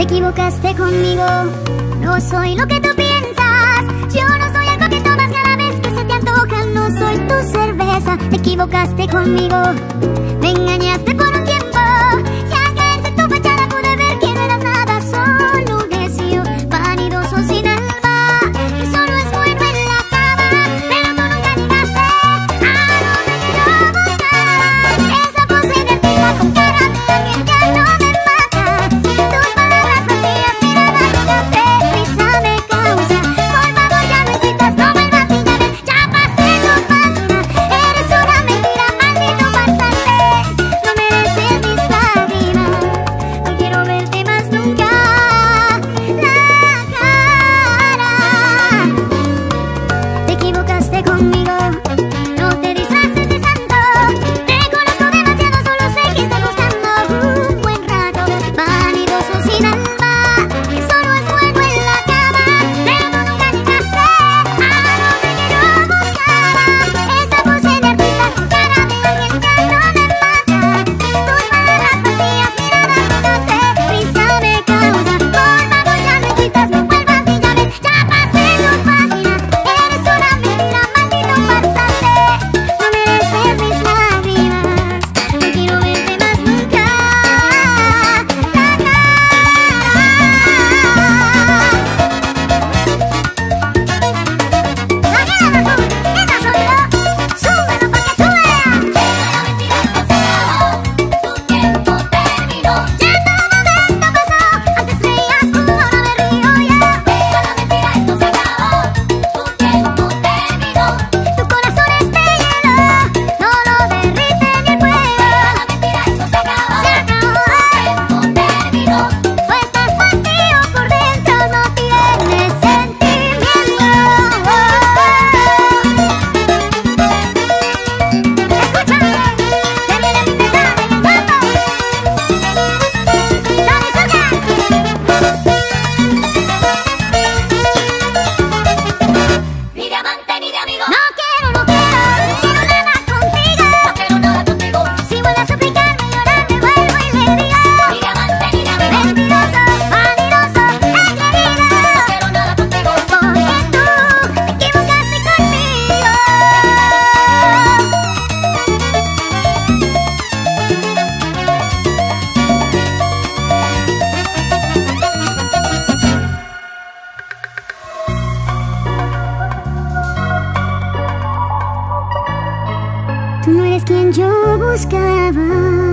Te equivocaste conmigo, no soy lo que tú piensas. Yo no soy algo que tomas cada vez que se te antoja, no soy tu cerveza. Te equivocaste conmigo, me engañaste. Tú no eres quien yo buscaba.